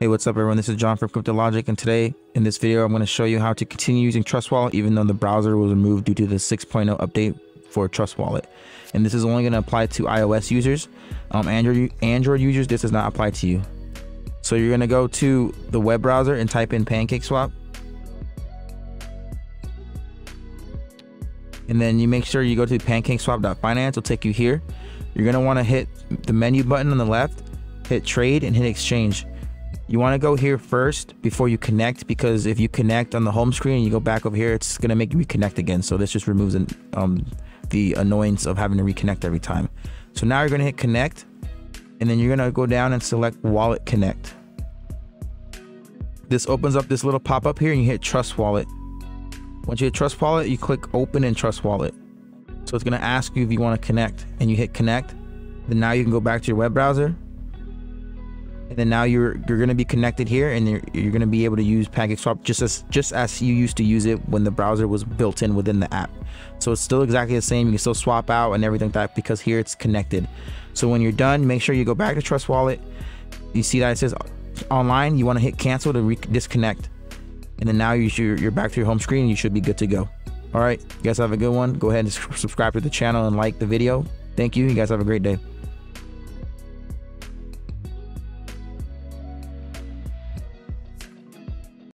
Hey, what's up everyone? This is John from CryptoLogic and today in this video I'm going to show you how to continue using Trust Wallet even though the browser was removed due to the 6.0 update for Trust Wallet. And this is only going to apply to iOS users. Um, Android, Android users, this does not apply to you. So you're going to go to the web browser and type in PancakeSwap. And then you make sure you go to pancakeswap.finance. It'll take you here. You're going to want to hit the menu button on the left, hit trade and hit exchange you want to go here first before you connect because if you connect on the home screen and you go back over here, it's going to make you reconnect again. So this just removes an, um, the annoyance of having to reconnect every time. So now you're going to hit connect and then you're going to go down and select wallet connect. This opens up this little pop-up here and you hit trust wallet. Once you hit trust wallet, you click open in trust wallet. So it's going to ask you if you want to connect and you hit connect. Then now you can go back to your web browser and then now you're you're going to be connected here and you're, you're going to be able to use PancakeSwap just as just as you used to use it when the browser was built in within the app. So it's still exactly the same. You can still swap out and everything like that because here it's connected. So when you're done make sure you go back to trust wallet. You see that it says online you want to hit cancel to disconnect. And then now you should, you're back to your home screen you should be good to go. All right you guys have a good one. Go ahead and subscribe to the channel and like the video. Thank you. You guys have a great day